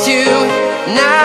heroes tonight.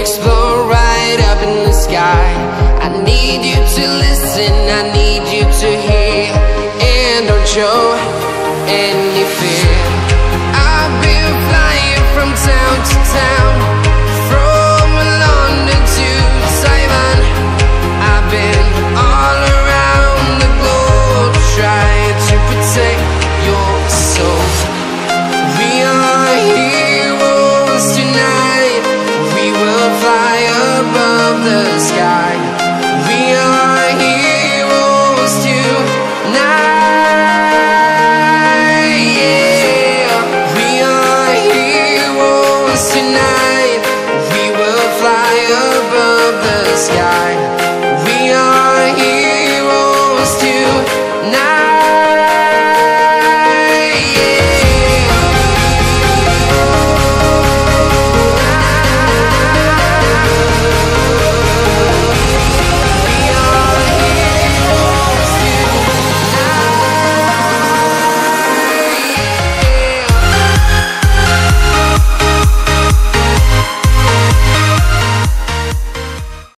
Explode right up in the sky. I need you to listen, I need you to hear, and don't show any sky. We are heroes tonight. Yeah, we are heroes tonight.